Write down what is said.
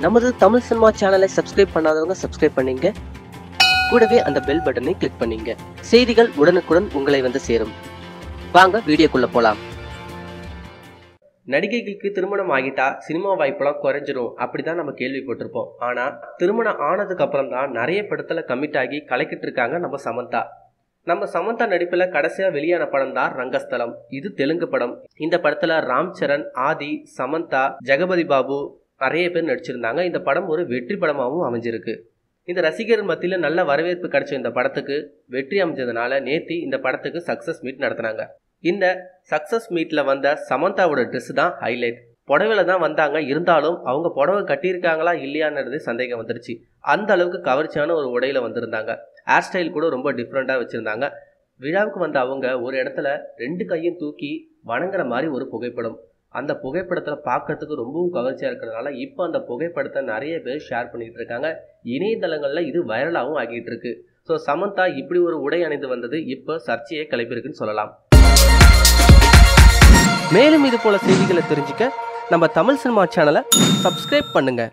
நமது தமிழ் சினிமா சேனலை சப்ஸ்கிரைப் பண்ணாதவங்க சப்ஸ்கிரைப் பண்ணீங்க. கூடவே அந்த பெல் பட்டனை கிளிக் பண்ணீங்க. செய்திகள் உடனுக்குடன் உங்களை வந்து சேரும். வாங்க வீடியோக்குள்ள போலாம். நடிகைகளுக்கு திருமணம் ஆகிட்டா சினிமா வாய்ப்பெல்லாம் குறைஞ்சிரும். அப்படிதான் நம்ம கேள்விப்பட்டிருப்போம். ஆனா திருமணம் ஆனதுக்கு அப்புறம் தான் நிறைய படத்துல கமிட் ஆகி கலக்கிட்டு இருக்காங்க நம்ம சமந்தா. நம்ம சமந்தா நடிப்பில் கடைசியாக வெளியான படம் தான் ரங்கஸ்தலம். இது தெலுங்கு படம். இந்த படத்தில் ராம் சரண் ஆதி சமந்தா ஜெகபதி பாபு நிறைய பேர் நடிச்சிருந்தாங்க. இந்த படம் ஒரு வெற்றி படமாகவும் அமைஞ்சிருக்கு. இந்த ரசிகர் மத்தியில் நல்ல வரவேற்பு கிடைச்ச இந்த படத்துக்கு வெற்றி அமைஞ்சதுனால நேத்தி இந்த படத்துக்கு சக்ஸஸ் மீட் நடத்தினாங்க. இந்த சக்ஸஸ் மீட்டில் வந்த சமந்தாவோட ட்ரெஸ் தான் ஹைலைட் புடவையில தான் வந்தாங்க. இருந்தாலும் அவங்க புடவை கட்டியிருக்காங்களா இல்லையான்றது சந்தேகம் வந்துருச்சு. அந்த அளவுக்கு கவர்ச்சியான ஒரு உடையில வந்திருந்தாங்க. ஹேர் ஸ்டைல் கூட ரொம்ப டிஃப்ரெண்ட்டாக வச்சுருந்தாங்க. விழாவுக்கு வந்த அவங்க ஒரு இடத்துல ரெண்டு கையும் தூக்கி வணங்குற மாதிரி ஒரு புகைப்படம். அந்த புகைப்படத்தில் பார்க்கறதுக்கு ரொம்பவும் கவர்ச்சியாக இருக்கிறதுனால இப்போ அந்த புகைப்படத்தை நிறைய பேர் ஷேர் பண்ணிகிட்டு இருக்காங்க. இணையதளங்களில் இது வைரலாகவும் ஆகிட்டு இருக்கு ஸோ சமந்தா இப்படி ஒரு உடை அணிந்து வந்தது. இப்போ சர்ச்சையை கிளப்பியிருக்குன்னு சொல்லலாம். மேலும் இது போல செய்திகளை தெரிஞ்சுக்க நம்ம தமிழ் சினிமா சேனலை சப்ஸ்கிரைப் பண்ணுங்கள்